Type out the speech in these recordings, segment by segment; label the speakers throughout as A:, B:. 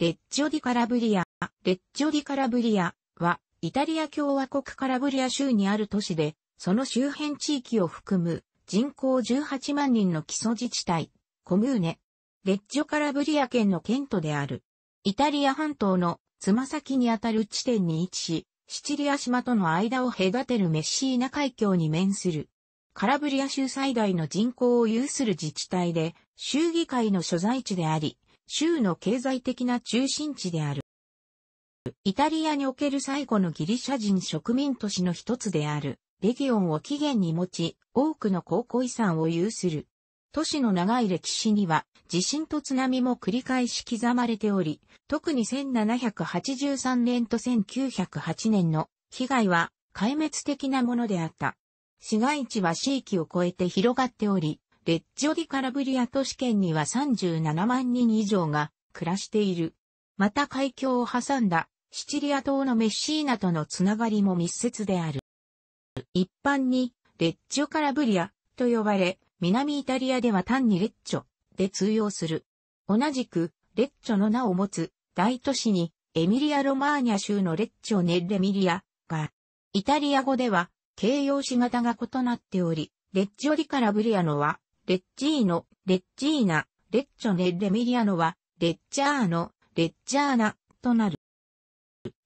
A: レッジョディカラブリア。レッジョディカラブリアは、イタリア共和国カラブリア州にある都市で、その周辺地域を含む人口18万人の基礎自治体、コムーネ。レッジョカラブリア県の県都である。イタリア半島のつま先にあたる地点に位置し、シチリア島との間を隔てるメッシーナ海峡に面する。カラブリア州最大の人口を有する自治体で、州議会の所在地であり、州の経済的な中心地である。イタリアにおける最後のギリシャ人植民都市の一つである、レギオンを起源に持ち、多くの高校遺産を有する。都市の長い歴史には、地震と津波も繰り返し刻まれており、特に1783年と1908年の被害は壊滅的なものであった。市街地は地域を超えて広がっており、レッジオディカラブリア都市圏には37万人以上が暮らしている。また海峡を挟んだシチリア島のメッシーナとのつながりも密接である。一般にレッジオカラブリアと呼ばれ、南イタリアでは単にレッチョで通用する。同じくレッチョの名を持つ大都市にエミリア・ロマーニャ州のレッチョ・ネッレミリアが、イタリア語では形容詞型が異なっており、レッジオリカラブリアノは、レッジーノ、レッジーナ、レッチョネレミリアノは、レッジャーノ、レッジャーナ、となる。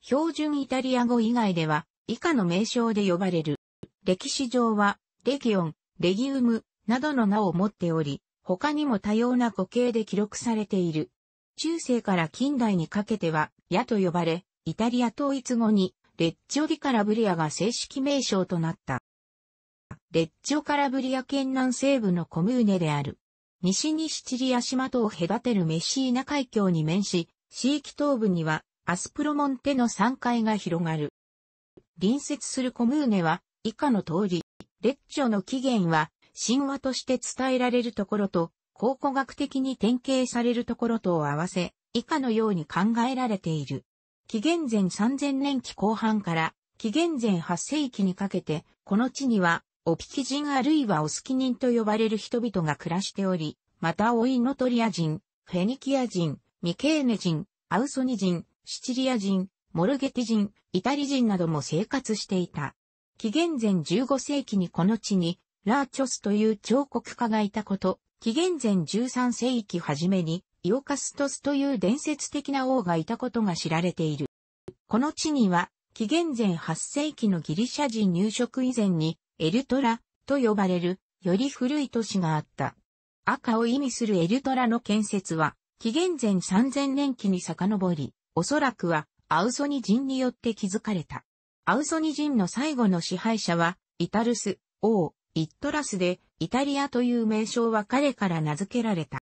A: 標準イタリア語以外では、以下の名称で呼ばれる。歴史上は、レギオン、レギウム、などの名を持っており、他にも多様な語形で記録されている。中世から近代にかけては、矢と呼ばれ、イタリア統一後に、レッジオディカラブリアが正式名称となった。レッジオカラブリア県南西部のコムーネである。西にシチリア島とを隔てるメシーナ海峡に面し、地域東部にはアスプロモンテの山海が広がる。隣接するコムーネは以下の通り、レッジョの起源は神話として伝えられるところと考古学的に典型されるところとを合わせ、以下のように考えられている。紀元前3000年期後半から紀元前8世紀にかけて、この地には、オピキ人あるいはオスキ人と呼ばれる人々が暮らしており、またオイノトリア人、フェニキア人、ミケーネ人、アウソニ人、シチリア人、モルゲティ人、イタリ人なども生活していた。紀元前15世紀にこの地に、ラーチョスという彫刻家がいたこと、紀元前13世紀初めに、イオカストスという伝説的な王がいたことが知られている。この地には、紀元前8世紀のギリシャ人入植以前に、エルトラと呼ばれる、より古い都市があった。赤を意味するエルトラの建設は、紀元前3000年期に遡り、おそらくは、アウソニ人によって築かれた。アウソニ人の最後の支配者は、イタルス、王、イットラスで、イタリアという名称は彼から名付けられた。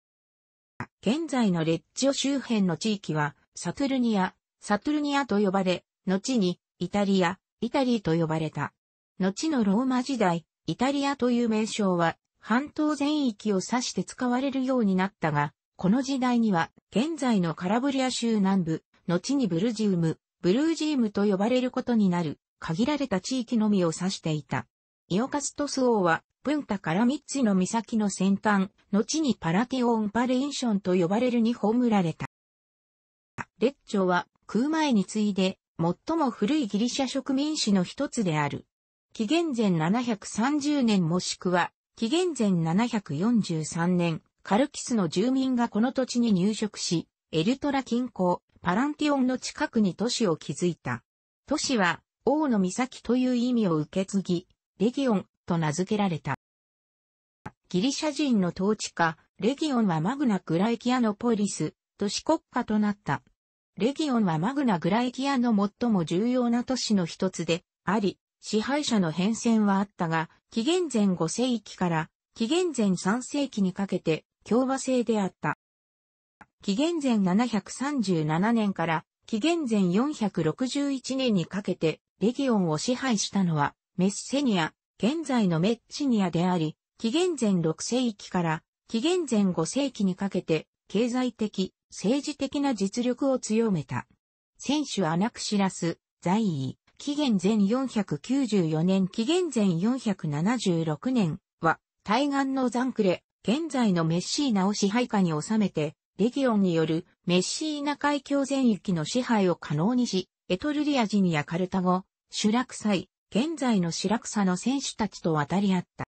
A: 現在のレッジオ周辺の地域は、サトゥルニア、サトゥルニアと呼ばれ、後に、イタリア、イタリーと呼ばれた。後のローマ時代、イタリアという名称は、半島全域を指して使われるようになったが、この時代には、現在のカラブリア州南部、後にブルジウム、ブルージームと呼ばれることになる、限られた地域のみを指していた。イオカストス王は、プンタから三つの岬の先端、後にパラティオンパレインションと呼ばれるに葬られた。レッチョは、空前に次いで、最も古いギリシャ植民地の一つである。紀元前730年もしくは、紀元前743年、カルキスの住民がこの土地に入植し、エルトラ近郊、パランティオンの近くに都市を築いた。都市は、王の岬という意味を受け継ぎ、レギオンと名付けられた。ギリシャ人の統治下、レギオンはマグナ・グライキアノポリス、都市国家となった。レギオンはマグナ・グライキアの最も重要な都市の一つであり、支配者の変遷はあったが、紀元前5世紀から紀元前3世紀にかけて共和制であった。紀元前737年から紀元前461年にかけてレギオンを支配したのはメッセニア、現在のメッチニアであり、紀元前6世紀から紀元前5世紀にかけて経済的、政治的な実力を強めた。選手アナクシラス、在位、紀元前494年紀元前476年は、対岸のザンクレ、現在のメッシーナを支配下に収めて、レギオンによるメッシーナ海峡全域の支配を可能にし、エトルリア人やカルタゴ、シュラクサイ、現在のシュラクサの選手たちと渡り合った。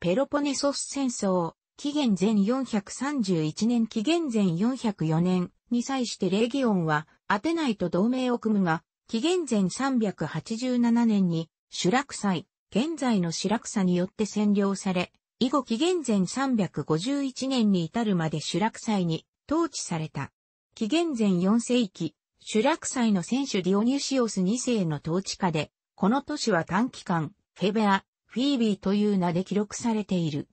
A: ペロポネソス戦争、紀元前431年紀元前404年に際してレギオンはアテナイと同盟を組むが、紀元前387年にシュラクサイ、現在のシラクサによって占領され、以後紀元前351年に至るまでシュラクサイに統治された。紀元前4世紀、シュラクサイの選手ディオニュシオス2世の統治下で、この都市は短期間、フェベア、フィービーという名で記録されている。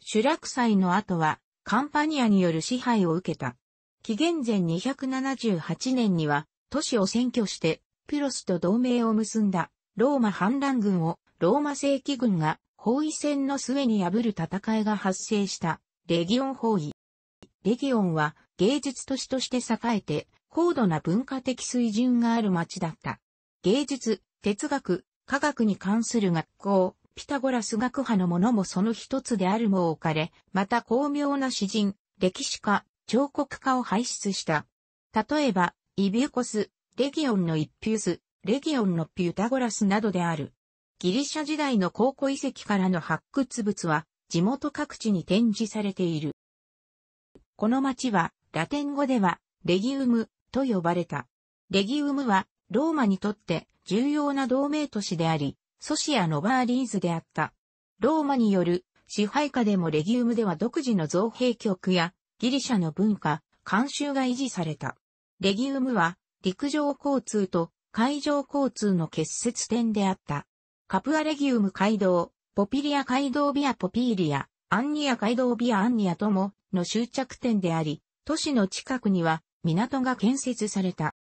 A: シュラクサイの後は、カンパニアによる支配を受けた。紀元前278年には、都市を占拠して、ピロスと同盟を結んだ、ローマ反乱軍を、ローマ正規軍が、包囲戦の末に破る戦いが発生した、レギオン包囲。レギオンは、芸術都市として栄えて、高度な文化的水準がある町だった。芸術、哲学、科学に関する学校、ピタゴラス学派のものもその一つであるも置かれ、また巧妙な詩人、歴史家、彫刻家を輩出した。例えば、イビュコス、レギオンのイッピュース、レギオンのピュタゴラスなどである。ギリシャ時代の考古遺跡からの発掘物は、地元各地に展示されている。この町は、ラテン語では、レギウムと呼ばれた。レギウムは、ローマにとって重要な同盟都市であり、ソシア・ノバーリーズであった。ローマによる支配下でもレギウムでは独自の造幣局やギリシャの文化、慣習が維持された。レギウムは陸上交通と海上交通の結節点であった。カプアレギウム街道、ポピリア街道ビアポピーリア、アンニア街道ビアアンニアともの終着点であり、都市の近くには港が建設された。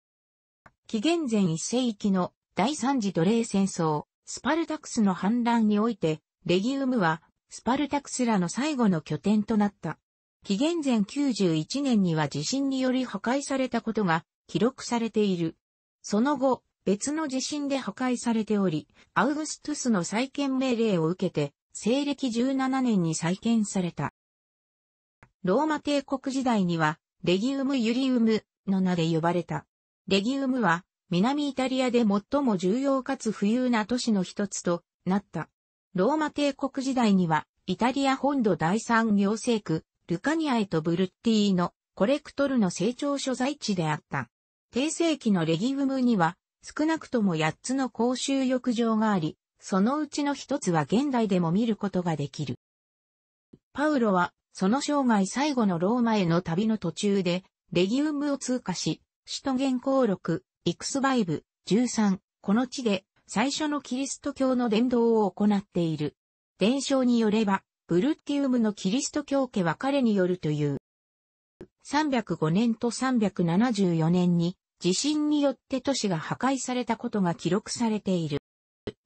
A: 紀元前1世紀の第三次奴隷戦争、スパルタクスの反乱において、レギウムは、スパルタクスらの最後の拠点となった。紀元前91年には地震により破壊されたことが記録されている。その後、別の地震で破壊されており、アウグストゥスの再建命令を受けて、西暦17年に再建された。ローマ帝国時代には、レギウム・ユリウムの名で呼ばれた。レギウムは、南イタリアで最も重要かつ富裕な都市の一つとなった。ローマ帝国時代には、イタリア本土第三行政区、ルカニアエとブルッティーノ、コレクトルの成長所在地であった。帝世紀のレギウムには、少なくとも8つの公衆浴場があり、そのうちの一つは現代でも見ることができる。パウロは、その生涯最後のローマへの旅の途中で、レギウムを通過し、首都原稿録、X バイブ13、この地で最初のキリスト教の伝道を行っている。伝承によれば、ブルッティウムのキリスト教家は彼によるという。305年と374年に地震によって都市が破壊されたことが記録されている。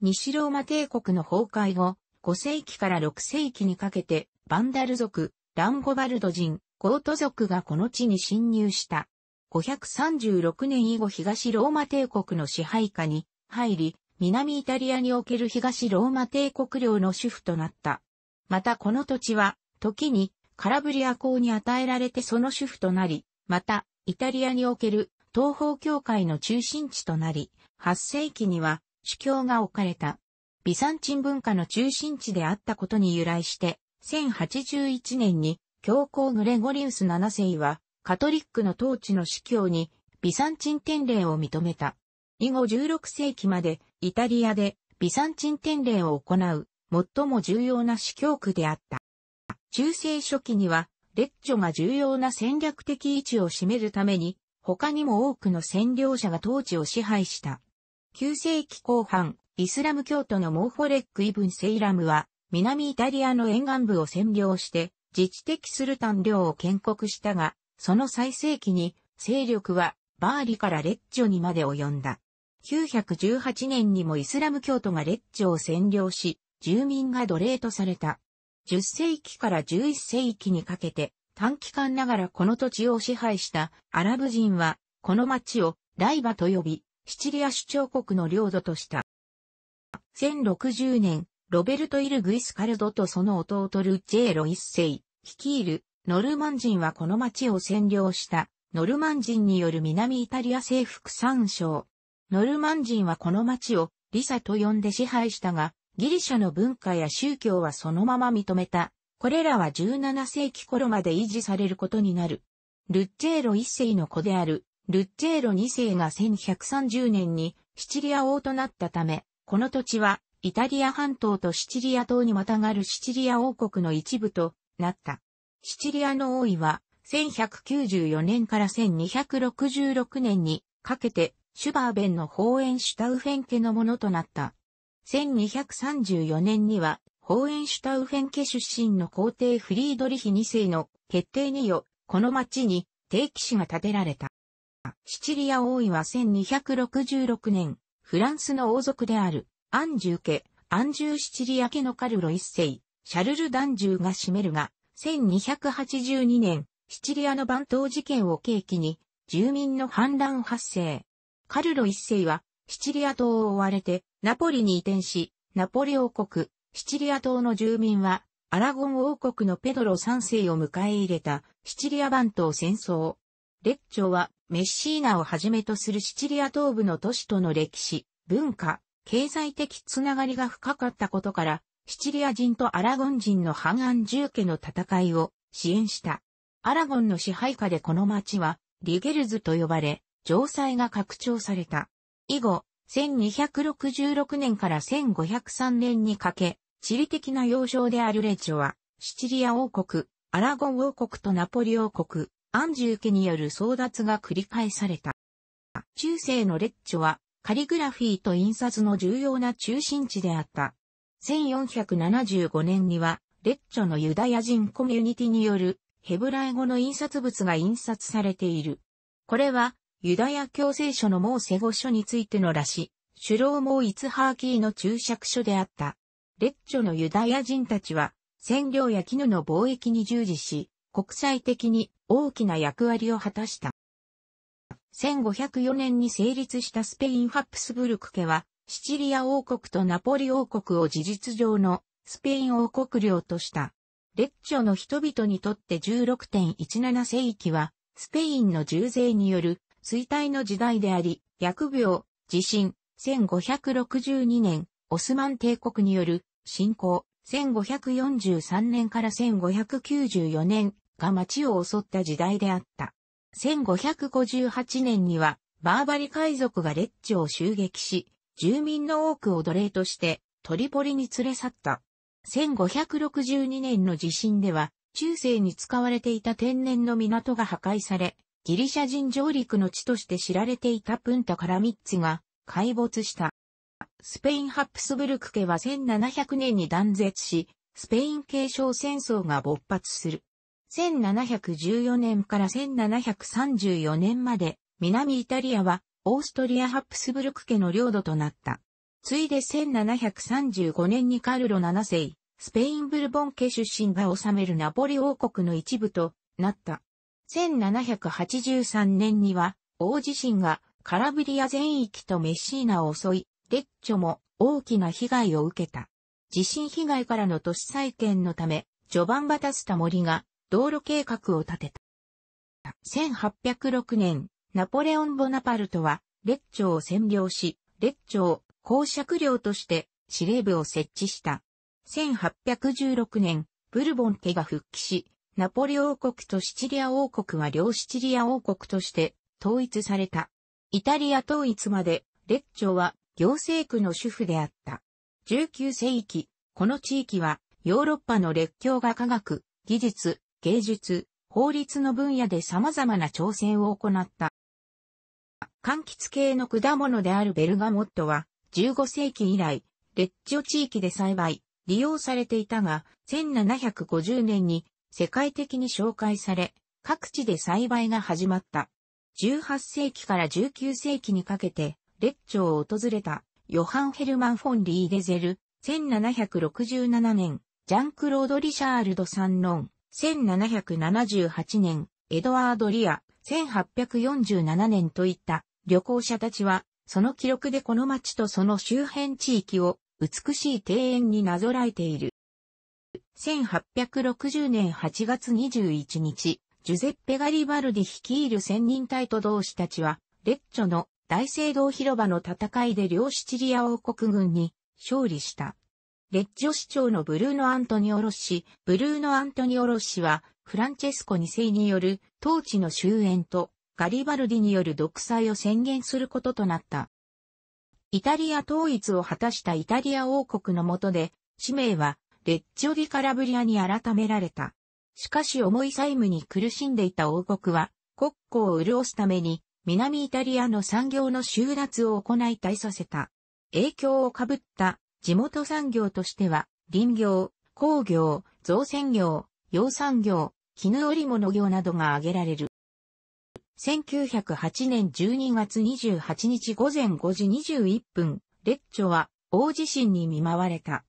A: 西ローマ帝国の崩壊後、5世紀から6世紀にかけて、バンダル族、ランゴバルド人、ゴート族がこの地に侵入した。536年以後東ローマ帝国の支配下に入り、南イタリアにおける東ローマ帝国領の主婦となった。またこの土地は、時にカラブリア公に与えられてその主婦となり、また、イタリアにおける東方教会の中心地となり、8世紀には主教が置かれた。ビサンチン文化の中心地であったことに由来して、1081年に教皇グレゴリウス7世はカトリックの統治の司教にビサンチン典礼を認めた。以後16世紀までイタリアでビサンチン典礼を行う最も重要な司教区であった。中世初期にはレッジョが重要な戦略的位置を占めるために他にも多くの占領者が統治を支配した。9世紀後半、イスラム教徒のモーフォレック・イブン・セイラムは南イタリアの沿岸部を占領して自治的スルタン領を建国したが、その最盛期に勢力はバーリからレッジョにまで及んだ。918年にもイスラム教徒がレッジョを占領し、住民が奴隷とされた。10世紀から11世紀にかけて短期間ながらこの土地を支配したアラブ人はこの町をライバと呼び、シチリア首長国の領土とした。1060年、ロベルト・イル・グイスカルドとその弟ル・ジェーロ一世、率いるノルマン人はこの町を占領したノルマン人による南イタリア征服参照。ノルマン人はこの町をリサと呼んで支配したが、ギリシャの文化や宗教はそのまま認めた。これらは17世紀頃まで維持されることになる。ルッチェーロ一世の子である、ルッチェーロ二世が1130年にシチリア王となったため、この土地はイタリア半島とシチリア島にまたがるシチリア王国の一部となった。シチリアの王位は1194年から1266年にかけてシュバーベンのホーエンシュタウフェン家のものとなった。1234年にはホーエンシュタウフェン家出身の皇帝フリードリヒ2世の決定によ、この町に定期市が建てられた。シチリア王位は1266年、フランスの王族である、アンジュー家、アンジューシチリア家のカルロ一世、シャルル・ダンジューが占めるが、1282年、シチリアの番頭事件を契機に、住民の反乱発生。カルロ一世は、シチリア島を追われて、ナポリに移転し、ナポリ王国、シチリア島の住民は、アラゴン王国のペドロ三世を迎え入れた、シチリア番頭戦争。列長は、メッシーナをはじめとするシチリア東部の都市との歴史、文化、経済的つながりが深かったことから、シチリア人とアラゴン人の反安住家の戦いを支援した。アラゴンの支配下でこの町は、リゲルズと呼ばれ、城塞が拡張された。以後、1266年から1503年にかけ、地理的な要衝であるレチョは、シチリア王国、アラゴン王国とナポリ王国、アンジュー家による争奪が繰り返された。中世のレッチョは、カリグラフィーと印刷の重要な中心地であった。1475年には、レッチョのユダヤ人コミュニティによるヘブライ語の印刷物が印刷されている。これは、ユダヤ教聖書のモーセ語書についてのらし、シュローモーイツハーキーの注釈書であった。レッチョのユダヤ人たちは、染料や絹の貿易に従事し、国際的に大きな役割を果たした。1504年に成立したスペインハプスブルク家は、シチリア王国とナポリ王国を事実上のスペイン王国領とした。レッチョの人々にとって16.17世紀は、スペインの重税による衰退の時代であり、疫病、地震、1562年、オスマン帝国による侵攻、1543年から1594年が町を襲った時代であった。1558年には、バーバリ海賊がレッチを襲撃し、住民の多くを奴隷としてトリポリに連れ去った。1562年の地震では、中世に使われていた天然の港が破壊され、ギリシャ人上陸の地として知られていたプンタカラミッツが壊没した。スペインハプスブルク家は1700年に断絶し、スペイン継承戦争が勃発する。1714年から1734年まで南イタリアはオーストリアハプスブルク家の領土となった。ついで1735年にカルロ7世、スペインブルボン家出身が治めるナポリ王国の一部となった。1783年には、大地震がカラブリア全域とメッシーナを襲い、レッチョも大きな被害を受けた。地震被害からの都市再建のため、ジョバンバタスタ森が道路計画を立てた。1806年、ナポレオン・ボナパルトは、レッを占領し、レッチョを公爵領として司令部を設置した。1816年、ブルボン家が復帰し、ナポリ王国とシチリア王国は両シチリア王国として統一された。イタリア統一まで、レッチョは行政区の主婦であった。19世紀、この地域はヨーロッパの列強が科学、技術、芸術、法律の分野で様々な挑戦を行った。柑橘系の果物であるベルガモットは15世紀以来、レッチョ地域で栽培、利用されていたが、1750年に世界的に紹介され、各地で栽培が始まった。18世紀から19世紀にかけて、レッチョを訪れた、ヨハン・ヘルマン・フォン・リーデゼル、1767年、ジャンクロード・リシャールド・サンノン、1778年、エドワード・リア、1847年といった旅行者たちは、その記録でこの町とその周辺地域を美しい庭園になぞらえている。1860年8月21日、ジュゼッペ・ガリバルディ率いる千人隊と同志たちは、レッチョの大聖堂広場の戦いで両シチリア王国軍に勝利した。レッジョ市長のブルーノ・アントニオ・ロッシ、ブルーノ・アントニオ・ロッシは、フランチェスコ2世による統治の終焉と、ガリバルディによる独裁を宣言することとなった。イタリア統一を果たしたイタリア王国の下で、使命は、レッジョ・ディ・カラブリアに改められた。しかし重い債務に苦しんでいた王国は、国庫を潤すために、南イタリアの産業の収奪を行い退させた。影響をかぶった地元産業としては、林業、工業、造船業、養蚕業、絹織物業などが挙げられる。1908年12月28日午前5時21分、レッチョは大地震に見舞われた。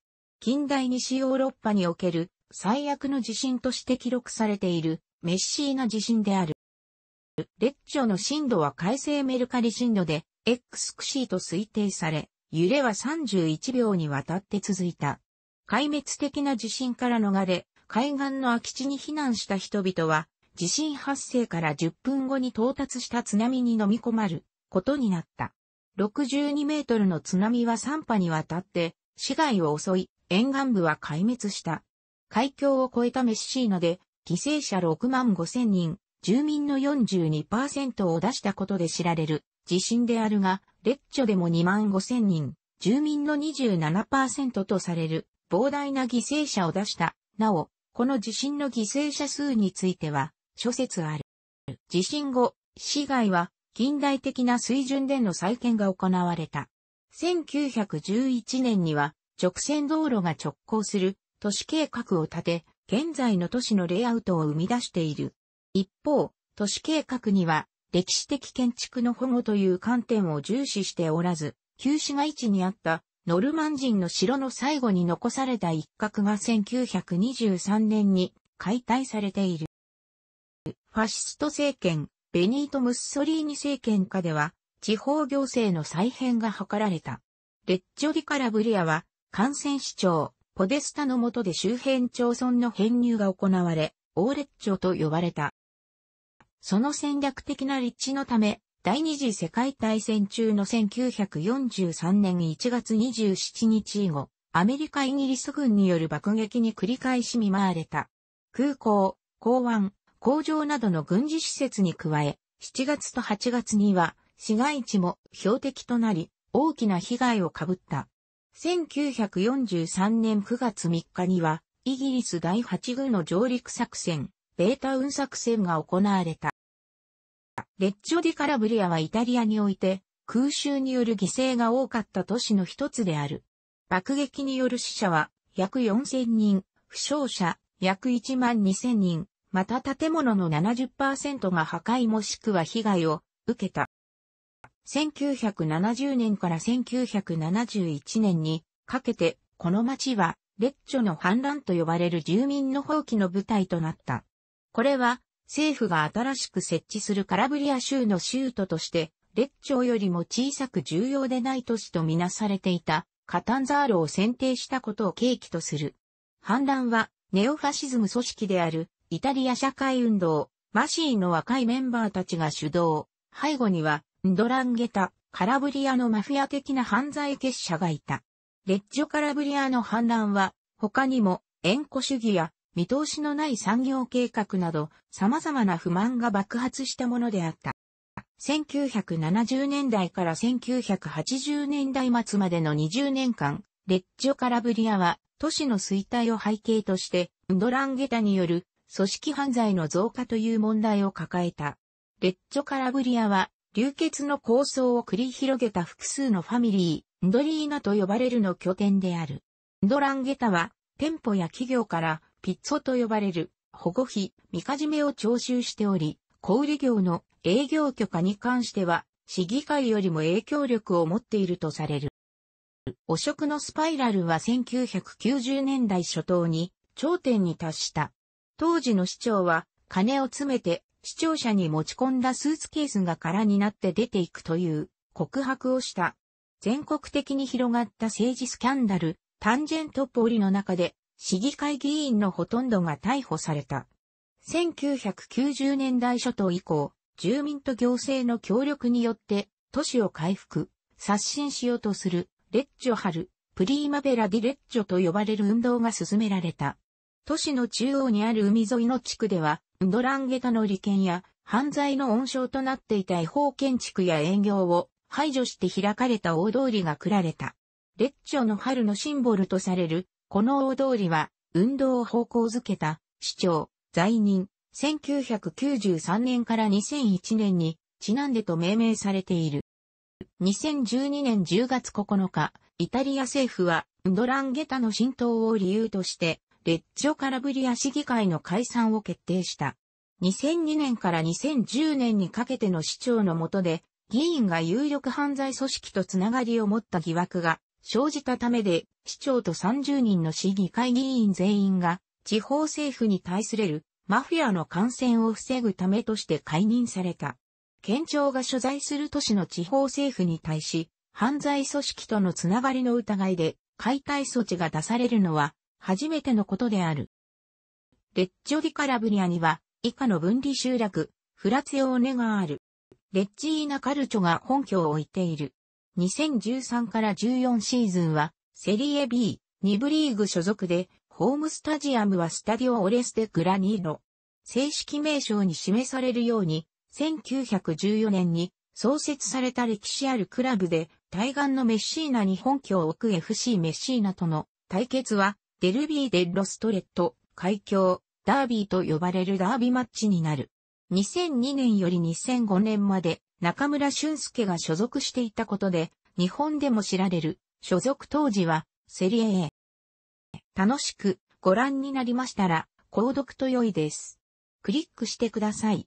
A: 近代西ヨーロッパにおける最悪の地震として記録されているメッシーナ地震である。レッチョの震度は海西メルカリ震度で X クシーと推定され、揺れは31秒にわたって続いた。壊滅的な地震から逃れ、海岸の空き地に避難した人々は、地震発生から10分後に到達した津波に飲み込まることになった。62メートルの津波は3波にわたって市街を襲い、沿岸部は壊滅した。海峡を越えたメッシーナで犠牲者6万5千人、住民の42%を出したことで知られる地震であるが、レッチョでも2万5千人、住民の27%とされる膨大な犠牲者を出した。なお、この地震の犠牲者数については、諸説ある。地震後、市街は近代的な水準での再建が行われた。1911年には直線道路が直行する都市計画を立て、現在の都市のレイアウトを生み出している。一方、都市計画には歴史的建築の保護という観点を重視しておらず、旧市街地にあったノルマン人の城の最後に残された一角が1923年に解体されている。ファシスト政権、ベニート・ムッソリーニ政権下では、地方行政の再編が図られた。レッジョ・ディ・カラブリアは、感染市長、ポデスタの下で周辺町村の編入が行われ、オーレッチョと呼ばれた。その戦略的な立地のため、第二次世界大戦中の1943年1月27日以後、アメリカ・イギリス軍による爆撃に繰り返し見舞われた。空港、港湾、工場などの軍事施設に加え、7月と8月には市街地も標的となり、大きな被害を被った。1943年9月3日には、イギリス第8軍の上陸作戦、ベータ運作戦が行われた。レッジョ・ディ・カラブリアはイタリアにおいて空襲による犠牲が多かった都市の一つである。爆撃による死者は約4000人、負傷者約1万2000人、また建物の70%が破壊もしくは被害を受けた。1970年から1971年にかけて、この町は、レッチョの反乱と呼ばれる住民の放棄の舞台となった。これは、政府が新しく設置するカラブリア州の州都として、レッチョよりも小さく重要でない都市とみなされていた、カタンザールを選定したことを契機とする。反乱は、ネオファシズム組織であるイタリア社会運動、マシーの若いメンバーたちが主導。背後には、ドランゲタ、カラブリアのマフィア的な犯罪結社がいた。レッジョカラブリアの反乱は、他にも、縁故主義や、見通しのない産業計画など、様々な不満が爆発したものであった。1970年代から1980年代末までの20年間、レッジョカラブリアは、都市の衰退を背景として、ドランゲタによる組織犯罪の増加という問題を抱えた。レッチョカラブリアは、流血の構想を繰り広げた複数のファミリー、ドリーナと呼ばれるの拠点である。ドランゲタは、店舗や企業からピッツォと呼ばれる保護費、みかじめを徴収しており、小売業の営業許可に関しては、市議会よりも影響力を持っているとされる。汚職のスパイラルは1990年代初頭に頂点に達した。当時の市長は金を詰めて視聴者に持ち込んだスーツケースが空になって出ていくという告白をした。全国的に広がった政治スキャンダル、タンジェントポリの中で市議会議員のほとんどが逮捕された。1990年代初頭以降、住民と行政の協力によって都市を回復、刷新しようとするレッジョ春、プリーマベラディレッジョと呼ばれる運動が進められた。都市の中央にある海沿いの地区では、ドランゲタの利権や犯罪の温床となっていた違法建築や営業を排除して開かれた大通りが繰られた。レッチョの春のシンボルとされる、この大通りは、運動を方向づけた、市長、在任、1993年から2001年に、ちなんでと命名されている。2012年10月9日、イタリア政府は、ドランゲタの浸透を理由として、レッジョカラブリア市議会の解散を決定した。2002年から2010年にかけての市長の下で、議員が有力犯罪組織とつながりを持った疑惑が生じたためで、市長と30人の市議会議員全員が地方政府に対するマフィアの感染を防ぐためとして解任された。県庁が所在する都市の地方政府に対し、犯罪組織とのつながりの疑いで解体措置が出されるのは初めてのことである。レッジョディカラブリアには以下の分離集落、フラツヨーネがある。レッジーナカルチョが本拠を置いている。2013から14シーズンは、セリエ B、2部リーグ所属で、ホームスタジアムはスタディオ・オレステ・グラニーロ。正式名称に示されるように、1914年に創設された歴史あるクラブで、対岸のメッシーナに本拠を置く FC メッシーナとの対決は、Derby dello Stretto、海峡、ダービーと呼ばれるダービーマッチになる。2002年より2005年まで中村俊輔が所属していたことで、日本でも知られる、所属当時は、セリエ A。楽しくご覧になりましたら、購読と良いです。クリックしてください。